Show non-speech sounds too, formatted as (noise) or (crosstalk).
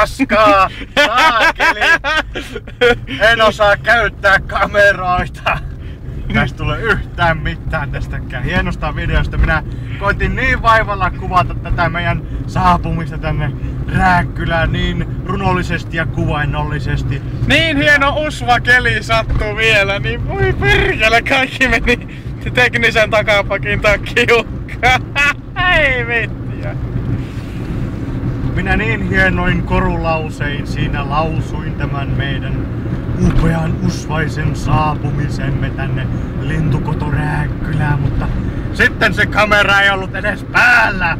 Lopettakaa! Saakeli! En osaa käyttää kameroita! Tästä tulee yhtään mitään tästäkään hienosta videosta. Minä koitin niin vaivalla kuvata tätä meidän saapumista tänne Rääkkylään niin runollisesti ja kuvainnollisesti. Niin hieno usva keli sattuu vielä, niin voi perkele, kaikki meni teknisen takapakin takia. (laughs) Ei vittiä. Minä niin hienoin korulausein siinä lausuin tämän meidän upean usvaisen saapumisemme tänne lintukoto Rääkkylään, mutta sitten se kamera ei ollut edes päällä.